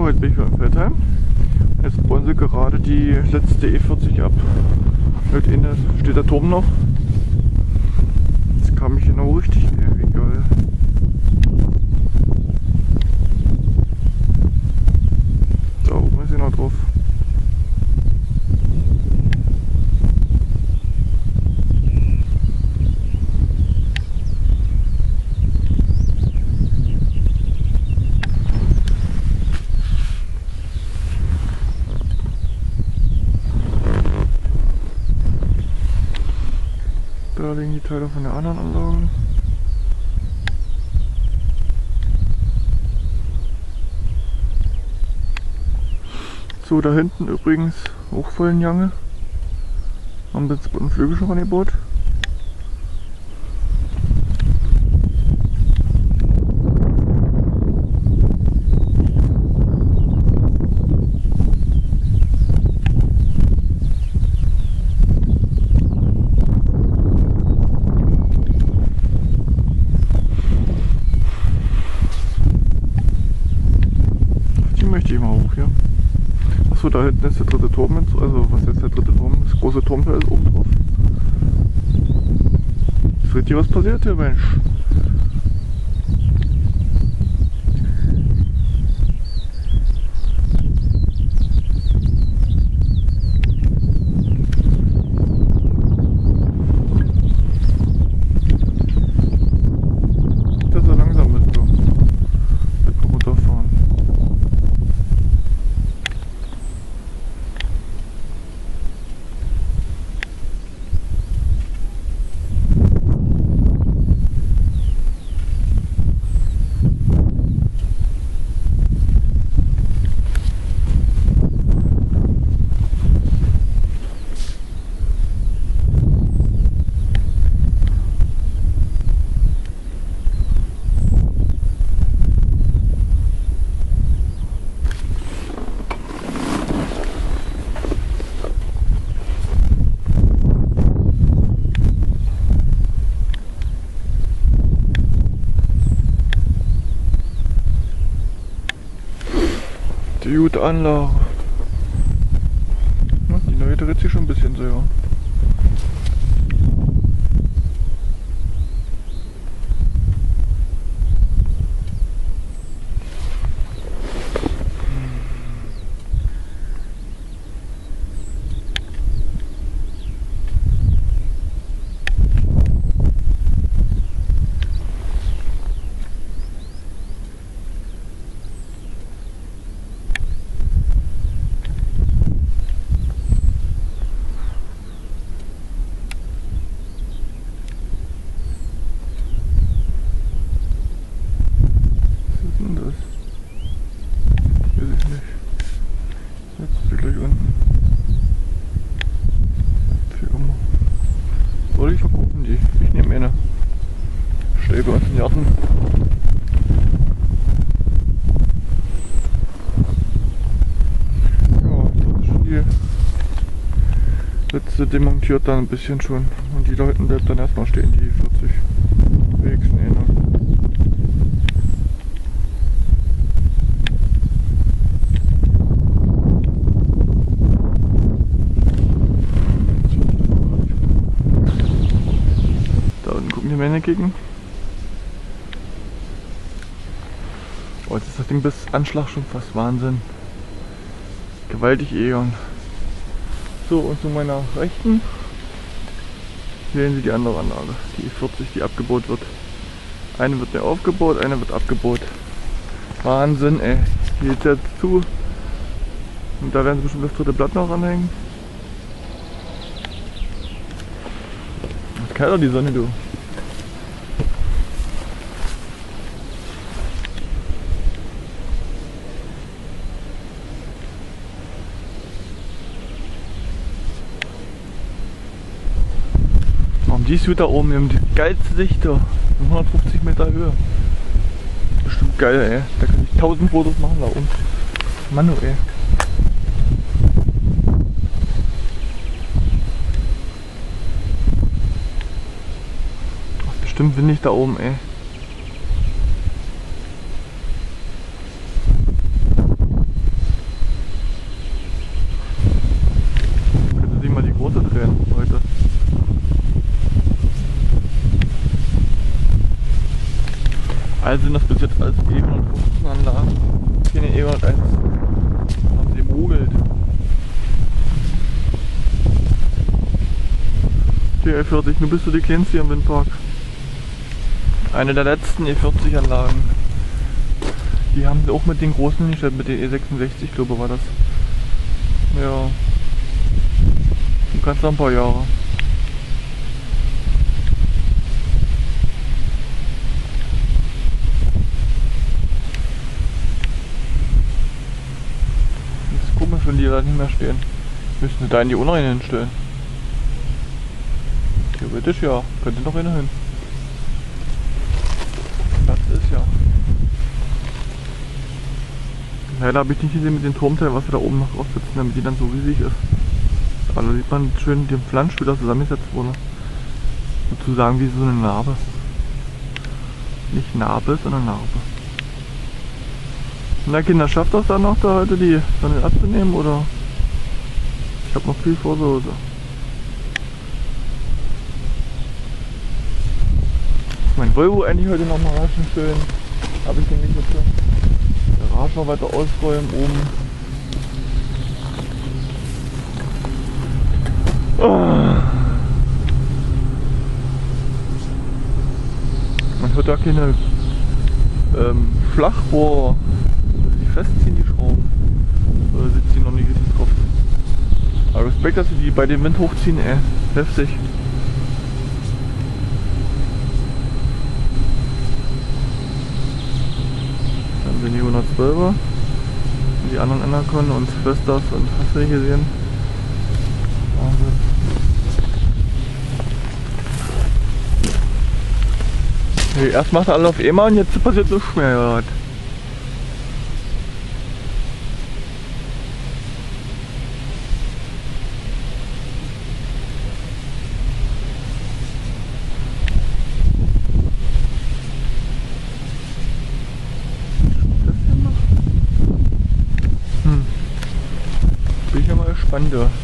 heute bin ich in Feldheim. Jetzt bauen sie gerade die letzte E40 ab. Mit innen steht der Turm noch. Jetzt kam ich genau richtig. Ey, wie geil. Da oben ist sie noch drauf. Da liegen die Teile von der anderen Anlage. So, da hinten übrigens auch voll ein Jange. Haben wir jetzt einen Flügel schon angebaut. Die möchte ich mal hoch, ja. Achso, da hinten ist der dritte Turm, also was jetzt der dritte Turm, das große Turmfeld ist oben drauf. Ist richtig was passiert hier, Mensch? Das so langsam bist du. Mit dem runterfahren. Die gute Anlage. Die neue dreht sich schon ein bisschen so, ja. Was ist denn das? Weiß ich nicht. Jetzt ist sie gleich unten. Für immer. Soll ich verkaufen die? Ich nehme eine. In den Garten. Ja, das ist die letzte demontiert dann ein bisschen schon. Und die hinten bleibt dann erstmal stehen, die 40 Wegs. Nee, ne? Da unten gucken die Männer gegen. Oh, jetzt ist das Ding bis Anschlag schon fast Wahnsinn. Gewaltig Eon. So, und zu meiner Rechten sehen Sie die andere Anlage, die 40, die abgebaut wird. Eine wird ja aufgebaut, eine wird abgebaut. Wahnsinn, ey. Hier geht's jetzt zu. Und da werden sie bestimmt das dritte Blatt noch anhängen. Ist kalter die Sonne, du. siehst du da oben, eben die geilste Sicht da. 150 Meter Höhe. Bestimmt geil, ey. Da kann ich 1000 Fotos machen da oben. Manu, ey. Ach, bestimmt windig da oben, ey. Könnte sich mal die große drehen heute. Also sind das bis jetzt alles E115-Anlagen. Keine E101 haben sie mogelt. T40, nur bist du die kleinste hier im Windpark. Eine der letzten E40-Anlagen. Die haben sie auch mit den großen hingestellt, mit den E66, glaube war das. Ja. Du kannst noch ein paar Jahre. Wenn die da nicht mehr stehen. Müssten sie da in die Unreine hinstellen. Theoretisch ja, könnte noch hin. Das ist ja. Leider habe ich nicht gesehen mit dem Turmteil, was wir da oben noch aufsetzen, damit die dann so riesig ist. Aber da sieht man schön den Flansch, wie zusammengesetzt wurde. Sozusagen wie so eine Narbe. Nicht Narbe, sondern Narbe. Na Kinder, schafft das dann noch da heute die Sonne abzunehmen oder? Ich habe noch viel vor so. Ist mein Volvo endlich heute noch mal raschen schön. Habe ich nämlich jetzt Garage noch weiter ausräumen oben. Oh. Man hört da keine ähm, Flachbohr. Festziehen die Schrauben. Oder sitzt die noch nicht richtig drauf. Aber Respekt, dass sie die bei dem Wind hochziehen, ey. Heftig. Dann sind die 112er. Die anderen Enercon und Vestas und hast du nicht gesehen? Wahnsinn. Erst macht er alle auf EMA und jetzt passiert nichts mehr. Hm. Bin ich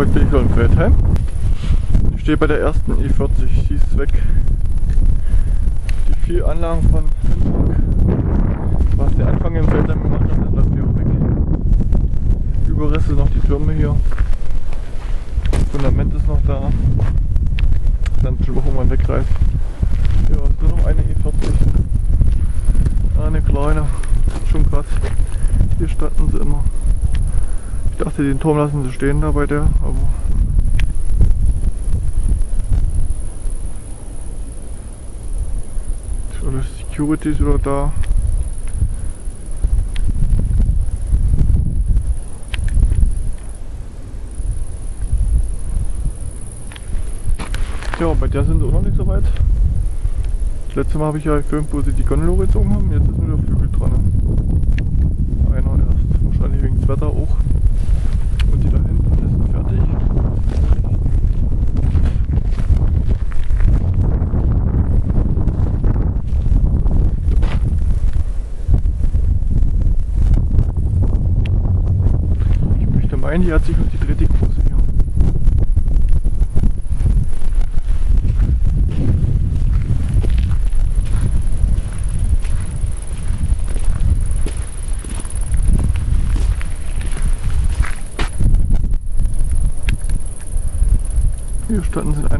heute bin ich noch in Feldheim. Ich stehe bei der ersten E40, die ist weg. Die vier Anlagen von Hindenburg, was der Anfang im Feldheim gemacht hat, das läuft hier auch weg. Überreste noch die Türme hier. Das Fundament ist noch da. Dann schon man wegreißt. Ja, ist nur noch eine E40. Eine kleine. Schon krass. Hier standen sie immer. Dachte, den Turm lassen sie stehen da bei der, aber. Das Security ist wieder da. Ja, bei der sind sie auch noch nicht so weit. Das letzte Mal habe ich ja gefilmt, wo sie die Gondel gezogen haben. Jetzt ist nur der Flügel dran. Einer erst. Wahrscheinlich wegen des Wetter auch. Und die da hinten ist fertig. Hat sich und die die große hier. Standen Reihe.